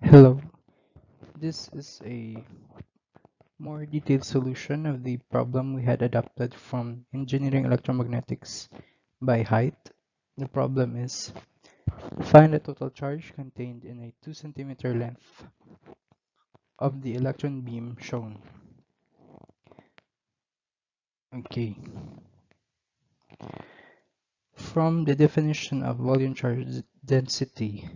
Hello, this is a more detailed solution of the problem we had adapted from Engineering Electromagnetics by Height. The problem is find the total charge contained in a 2 centimeter length of the electron beam shown. Okay. From the definition of volume charge density,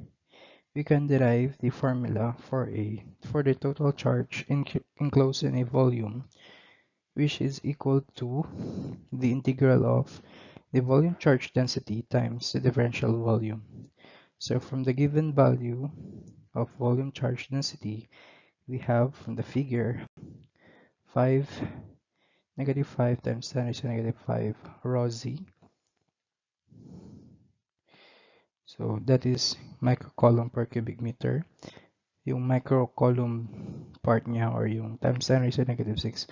we can derive the formula for a for the total charge enclosed in a volume which is equal to the integral of the volume charge density times the differential volume. So from the given value of volume charge density, we have from the figure 5 negative 5 times 10 raised to negative 5 rho z So that is microcoulomb per cubic meter. Yung microcoulomb part niya or yung times 10 raised to negative 6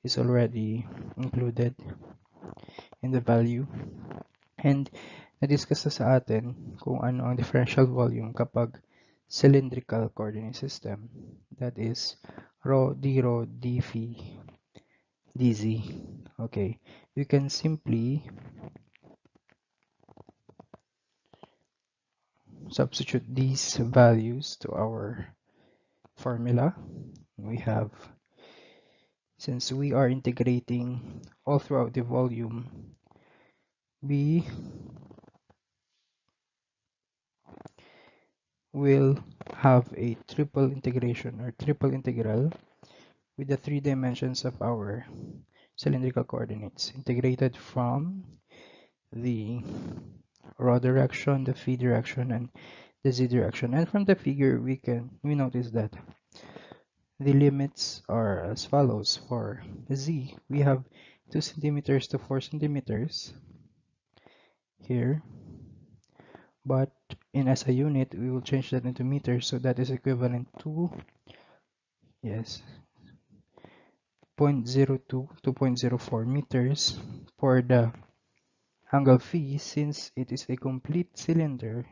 is already included in the value. And na-discuss na sa atin kung ano ang differential volume kapag cylindrical coordinate system. That is rho d rho d phi dz. Okay, you can simply substitute these values to our formula. We have, since we are integrating all throughout the volume, we will have a triple integration or triple integral with the three dimensions of our cylindrical coordinates integrated from the rho direction, the phi direction, and the z direction. And from the figure, we can we notice that the limits are as follows. For z, we have 2 centimeters to 4 centimeters here. But in SI unit, we will change that into meters. So that is equivalent to, yes, 0.02 to 0.04 meters for the angle phi since it is a complete cylinder.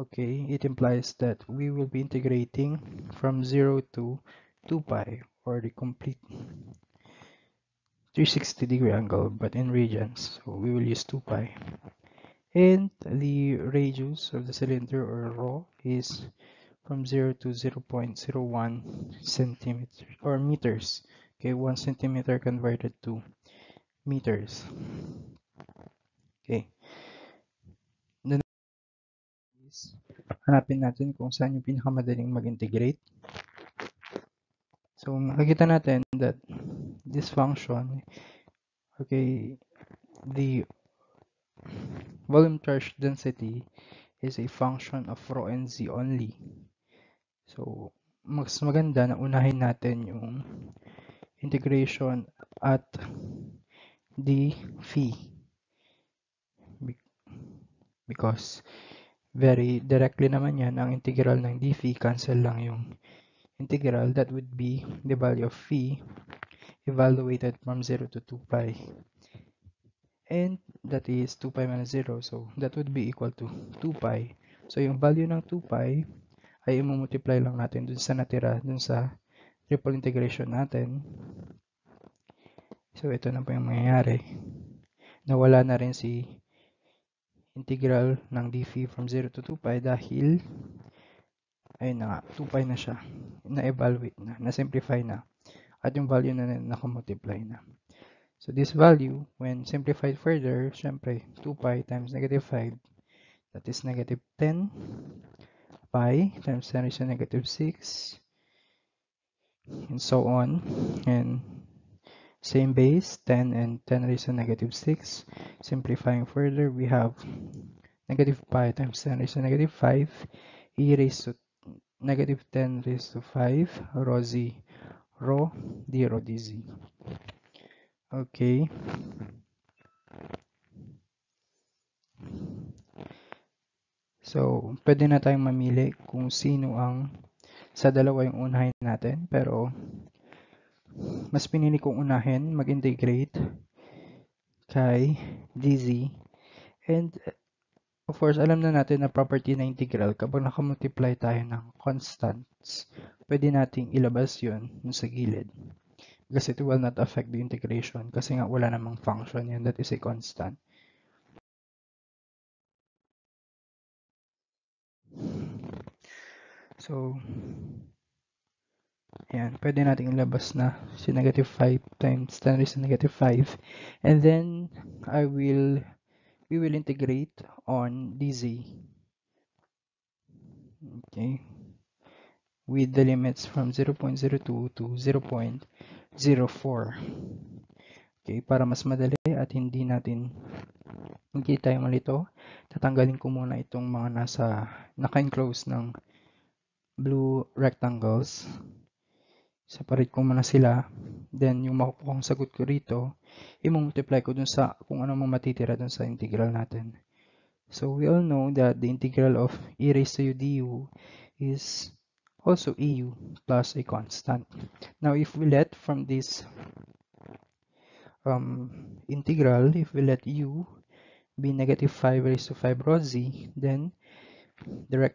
Okay it implies that we will be integrating from 0 to 2 pi or the complete 360 degree angle but in radians so we will use 2 pi. And the radius of the cylinder or rho is from 0 to 0 0.01 centimeters or meters. Okay 1 centimeter converted to meters. Okay. The is, hanapin natin kung saan yung pinakamadaling mag-integrate. So, makikita natin that this function, okay, the volume charge density is a function of rho and z only. So, mas maganda na unahin natin yung integration at the phi because very directly naman yan ang integral ng d phi cancel lang yung integral. That would be the value of phi evaluated from 0 to 2 pi. And that is 2 pi minus 0 so that would be equal to 2 pi. So yung value ng 2 pi ay i-multiply lang natin dun sa natira dun sa triple integration natin So, ito na po yung mangyayari. Nawala na rin si integral ng dphi from 0 to 2 pi dahil ayun na nga, 2 pi na siya. Na-evaluate na, na-simplify na. At yung value na nakamultiply na. So, this value, when simplified further, syempre, 2 pi times negative 5, that is negative 10 pi times 10 raised to negative 6, and so on. And same base, 10 and 10 raised to negative 6. Simplifying further, we have negative pi times 10 raised to negative 5, e raised to negative 10 raised to 5, rho z, rho d rho dz. Okay. So, pwede na tayong mamili kung sino ang sa dalawa yung unahin natin. Pero, mas pinili kong unahin mag-integrate kay dz and Of course, alam na natin na property na integral, kapag nakamultiply tayo ng constants, pwede nating ilabas yun sa gilid. Because it will not affect the integration kasi nga wala namang function yan that is a constant. So, Ayan, pwede natin ilabas na si negative 5 times 10 raised to negative 5. And then, I will, we will integrate on dz. Okay. With the limits from 0.02 to 0.04. Okay, para mas madali at hindi natin hindi tayo malito, tatanggalin ko muna itong mga nasa naka-enclose ng blue rectangles separate ko muna sila. Then, yung makukuha kong sagot ko rito, i-multiply ko dun sa kung ano mang matitira dun sa integral natin. So, we all know that the integral of e raised to u du is also eu plus a constant. Now, if we let from this um, integral, if we let u be negative 5 raised to 5 rho z, then direct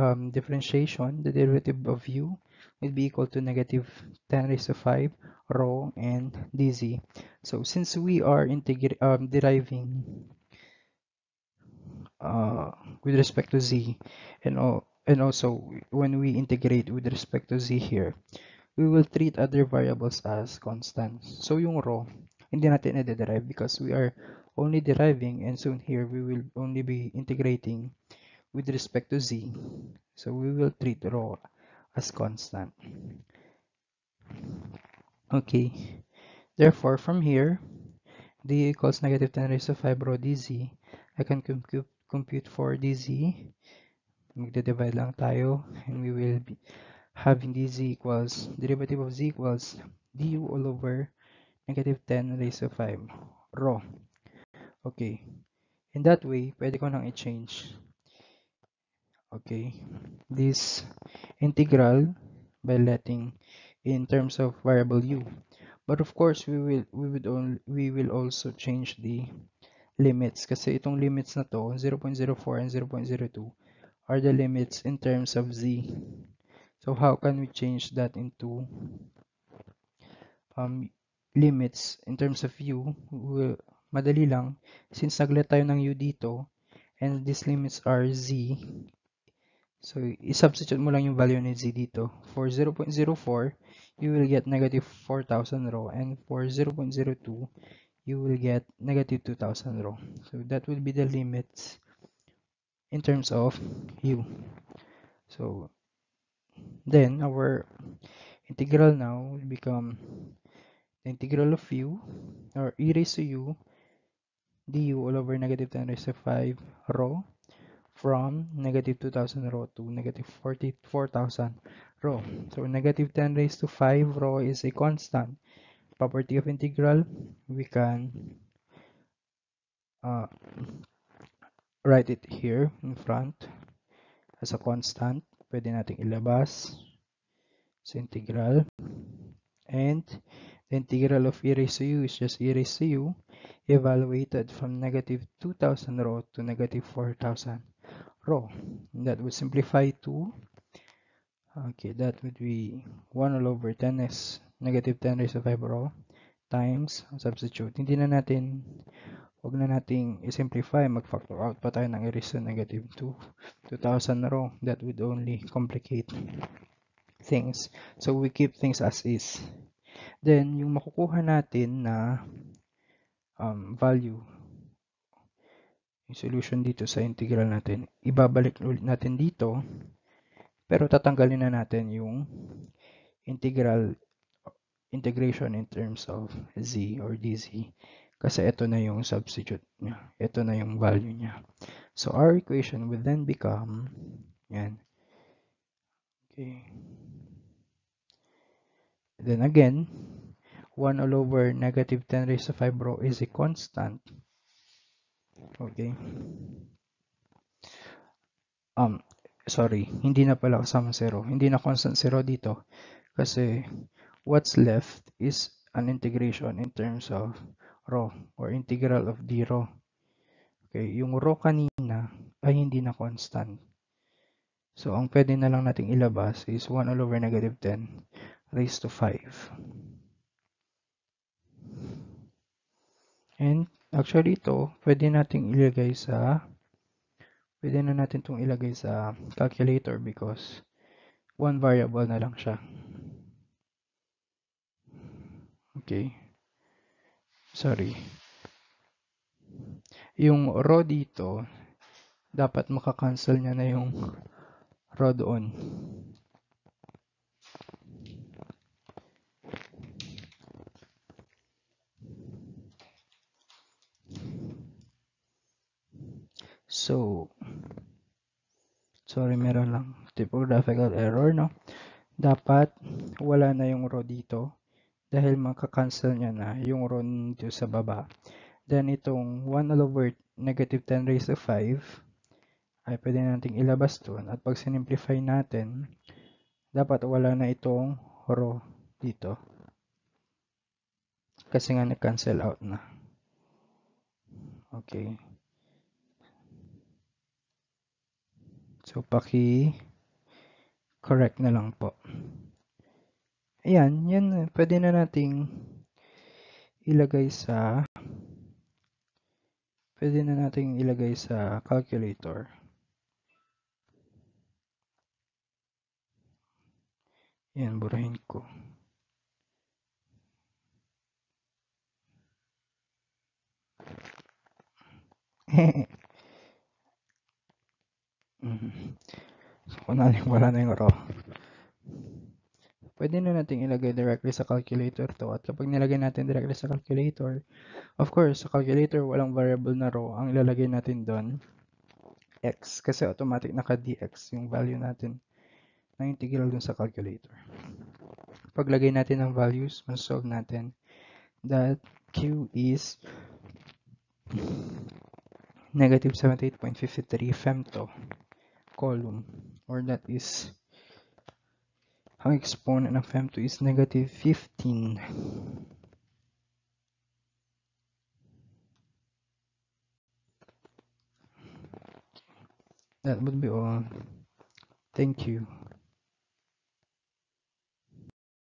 um, differentiation, the derivative of u will be equal to negative 10 raised to 5 rho and dz. So since we are um, deriving uh, with respect to z and, and also when we integrate with respect to z here, we will treat other variables as constants. So yung rho, hindi natin i-derive because we are only deriving and soon here we will only be integrating with respect to z. So we will treat rho as constant. Okay, therefore from here, d equals negative 10 raised to 5 rho dz. I can compute, compute for dz. Magde-divide lang tayo and we will be having dz equals, derivative of z equals du all over negative 10 raised to 5 rho. Okay, in that way, pwede ko nang i-change okay. This integral by letting in terms of variable u. But of course we will we would only we will also change the limits kasi itong limits na to 0.04 and 0.02 are the limits in terms of z. So how can we change that into um, limits in terms of u? We'll, madali lang. Since naglet tayo ng u dito and these limits are z So, i-substitute mo lang yung value ni z dito. For 0.04, you will get negative 4,000 rho. And for 0.02, you will get negative 2,000 rho. So, that will be the limits in terms of u. So, then our integral now will become the integral of u or e raised to u du all over negative 10 raised to 5 rho from negative 2000 rho to negative 44,000 rho. So negative 10 raised to 5 rho is a constant. Property of integral, we can uh, write it here in front as a constant. Pwede nating ilabas sa integral. And the integral of e raised to u is just e raised to u evaluated from negative 2000 rho to negative 4000 rho. That would simplify to, okay, that would be 1 all over 10 s negative 10 raised to 5 rho times substitute. Hindi na natin, huwag na nating i-simplify, mag-factor out pa tayo ng e raised to negative 2, 2000 rho. That would only complicate things. So we keep things as is. Then, yung makukuha natin na um, value yung solution dito sa integral natin, ibabalik ulit natin dito, pero tatanggalin na natin yung integral integration in terms of z or dz kasi ito na yung substitute niya. Ito na yung value niya. So our equation will then become yan. Okay. Then again, 1 all over negative 10 raised to 5 rho is a constant. Okay. Um, sorry, hindi na pala kasama 0. Hindi na constant 0 dito. Kasi what's left is an integration in terms of rho or integral of d rho. Okay, yung row kanina ay hindi na constant. So, ang pwede na lang nating ilabas is 1 all over negative 10 raised to 5. And actually ito, pwede nating ilagay sa pwede na natin itong ilagay sa calculator because one variable na lang siya. Okay. Sorry. Yung row dito, dapat makakancel niya na yung row doon. So, sorry, meron lang typographical error, no? Dapat wala na yung row dito dahil makakancel niya na yung row dito sa baba. Then, itong 1 all over negative 10 raised to 5 ay pwede nating ilabas doon. At pag sinimplify natin, dapat wala na itong row dito. Kasi nga nag-cancel out na. Okay. So, paki-correct na lang po. Ayan, yan, pwede na nating ilagay sa pwede na nating ilagay sa calculator. Yan, burahin ko. Mm. So, kunwari wala na yung raw. Pwede na natin ilagay directly sa calculator to. At kapag nilagay natin directly sa calculator, of course, sa calculator, walang variable na row. Ang ilalagay natin doon, x. Kasi automatic naka-dx yung value natin na integral dun sa calculator. Paglagay natin ng values, masolve natin that q is negative 78.53 femto column or that is ang exponent ng femto is negative 15 that would be all. Thank you